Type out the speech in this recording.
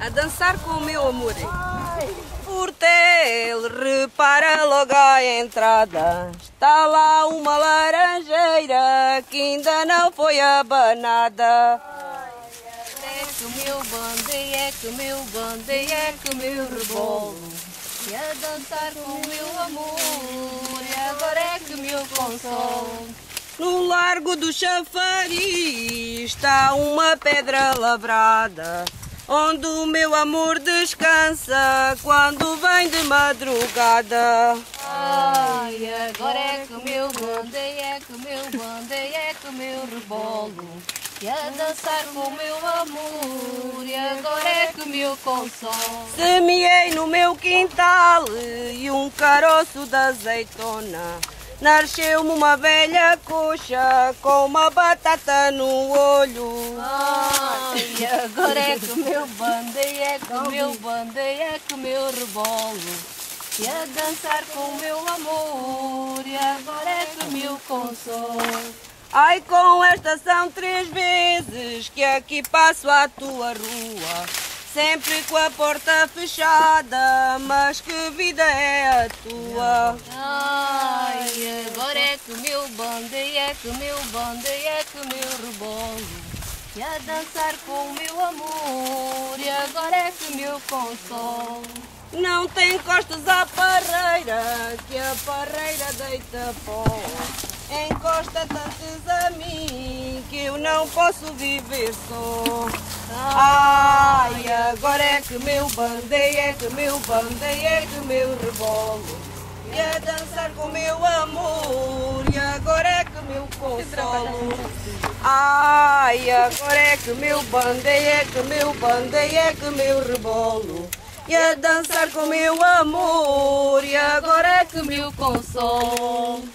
a dançar com o meu amor. Portel, repara logo a entrada. Está lá uma laranjeira que ainda não foi abanada. É que o meu bande, é que o meu bande, é que o meu rebolo. E a dançar com o meu amor, e agora é que o meu consolo. No largo do chafariz está uma pedra lavrada, onde o meu amor descansa quando vem de madrugada. Ai, agora é que o meu bande, é que o meu bande, é que o meu rebolo. E a dançar com o meu amor, e agora é que o meu consolo. Semeei no meu quintal e um caroço de azeitona. Nasceu-me uma velha coxa com uma batata no olho. Ai, agora é que o meu bande, é que o meu bande, é que o meu rebolo. E a dançar com o meu amor, e agora é que o meu consolo. Ai, com esta são três vezes que aqui passo a tua rua. Sempre com a porta fechada, mas que vida é a tua? Ai, agora é que o meu bande, é que o meu bande, é que o meu rebolo. E a dançar com o meu amor, e agora é que o meu consolo. Não tem costas à parreira, que a parreira deita pó. Encosta tantos a mim, que eu não posso viver só. Ai, agora é que meu bandei, é que meu bandei, é que meu rebolo. E a dançar com meu amor, e agora é que meu consolo. Ai, agora é que meu bandei, é que meu bandei, é que meu rebolo. E a dançar com meu amor, e agora é que meu consolo.